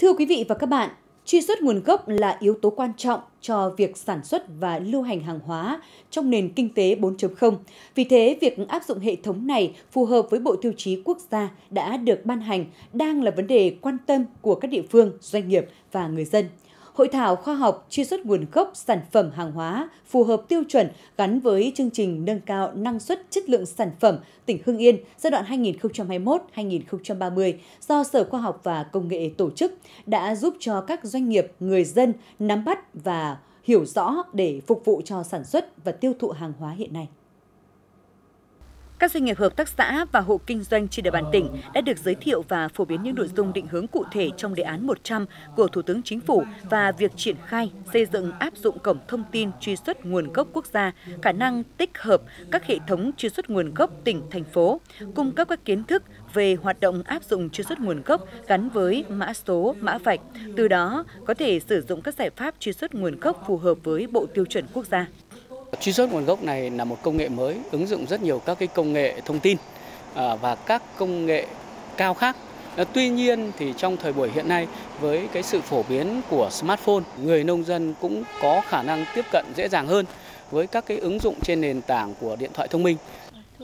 Thưa quý vị và các bạn, truy xuất nguồn gốc là yếu tố quan trọng cho việc sản xuất và lưu hành hàng hóa trong nền kinh tế 4.0. Vì thế, việc áp dụng hệ thống này phù hợp với Bộ Tiêu chí Quốc gia đã được ban hành đang là vấn đề quan tâm của các địa phương, doanh nghiệp và người dân. Hội thảo khoa học truy xuất nguồn gốc sản phẩm hàng hóa phù hợp tiêu chuẩn gắn với chương trình nâng cao năng suất chất lượng sản phẩm tỉnh Hưng Yên giai đoạn 2021-2030 do Sở Khoa học và Công nghệ tổ chức đã giúp cho các doanh nghiệp, người dân nắm bắt và hiểu rõ để phục vụ cho sản xuất và tiêu thụ hàng hóa hiện nay. Các doanh nghiệp hợp tác xã và hộ kinh doanh trên địa bàn tỉnh đã được giới thiệu và phổ biến những nội dung định hướng cụ thể trong đề án 100 của Thủ tướng Chính phủ và việc triển khai xây dựng áp dụng cổng thông tin truy xuất nguồn gốc quốc gia, khả năng tích hợp các hệ thống truy xuất nguồn gốc tỉnh, thành phố, cung cấp các kiến thức về hoạt động áp dụng truy xuất nguồn gốc gắn với mã số, mã vạch. Từ đó có thể sử dụng các giải pháp truy xuất nguồn gốc phù hợp với Bộ Tiêu chuẩn Quốc gia. Truy xuất nguồn gốc này là một công nghệ mới, ứng dụng rất nhiều các cái công nghệ thông tin à, và các công nghệ cao khác. Tuy nhiên thì trong thời buổi hiện nay với cái sự phổ biến của smartphone, người nông dân cũng có khả năng tiếp cận dễ dàng hơn với các cái ứng dụng trên nền tảng của điện thoại thông minh.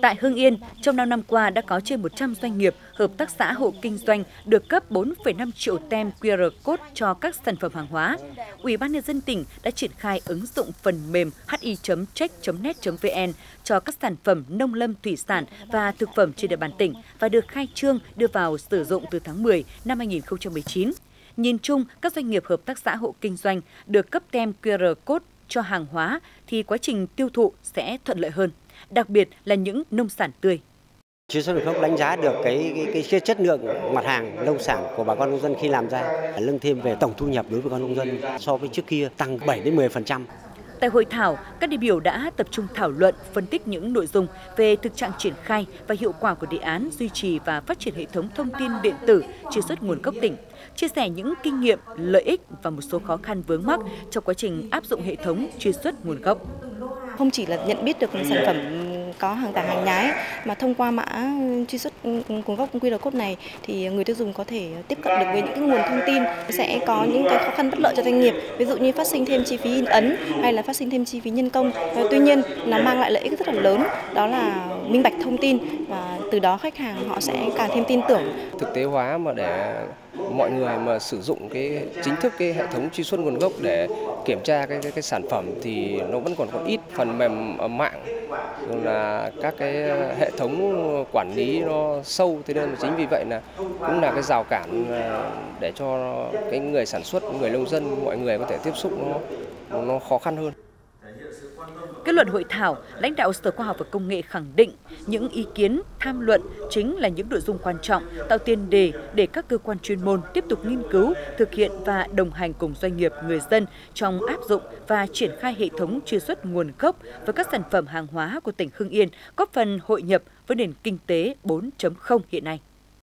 Tại Hưng Yên, trong 5 năm qua đã có trên 100 doanh nghiệp, hợp tác xã hộ kinh doanh được cấp 4,5 triệu tem QR code cho các sản phẩm hàng hóa. Ủy ban nhân dân tỉnh đã triển khai ứng dụng phần mềm hi.check.net.vn cho các sản phẩm nông lâm thủy sản và thực phẩm trên địa bàn tỉnh và được khai trương đưa vào sử dụng từ tháng 10 năm 2019. Nhìn chung, các doanh nghiệp hợp tác xã hộ kinh doanh được cấp tem QR code cho hàng hóa thì quá trình tiêu thụ sẽ thuận lợi hơn đặc biệt là những nông sản tươi. Truy xuất nguồn gốc đánh giá được cái, cái, cái chất lượng mặt hàng nông sản của bà con nông dân khi làm ra, nâng thêm về tổng thu nhập đối với con nông dân so với trước kia tăng 7 đến 10%. Tại hội thảo, các đại biểu đã tập trung thảo luận, phân tích những nội dung về thực trạng triển khai và hiệu quả của đề án duy trì và phát triển hệ thống thông tin điện tử truy xuất nguồn gốc tỉnh, chia sẻ những kinh nghiệm, lợi ích và một số khó khăn vướng mắc trong quá trình áp dụng hệ thống truy xuất nguồn gốc. Không chỉ là nhận biết được sản phẩm có hàng giả hàng nhái mà thông qua mã truy xuất nguồn gốc QR code này thì người tiêu dùng có thể tiếp cận được với những cái nguồn thông tin, sẽ có những cái khó khăn bất lợi cho doanh nghiệp, ví dụ như phát sinh thêm chi phí in ấn hay là phát sinh thêm chi phí nhân công. Ờ, tuy nhiên nó mang lại lợi ích rất là lớn, đó là minh bạch thông tin và từ đó khách hàng họ sẽ càng thêm tin tưởng. Thực tế hóa mà để mọi người mà sử dụng cái chính thức cái hệ thống truy xuất nguồn gốc để kiểm tra cái cái, cái sản phẩm thì nó vẫn còn còn ít phần mềm ờ, mạng. Là các cái hệ thống quản lý nó sâu thế nên chính vì vậy là cũng là cái rào cản ờ, để cho cái người sản xuất người nông dân mọi người có thể tiếp xúc nó nó khó khăn hơn. Kết luận hội thảo, lãnh đạo Sở Khoa học và Công nghệ khẳng định những ý kiến, tham luận chính là những nội dung quan trọng, tạo tiền đề để các cơ quan chuyên môn tiếp tục nghiên cứu, thực hiện và đồng hành cùng doanh nghiệp, người dân trong áp dụng và triển khai hệ thống truy xuất nguồn gốc với các sản phẩm hàng hóa của tỉnh Hưng Yên, góp phần hội nhập với nền kinh tế 4.0 hiện nay.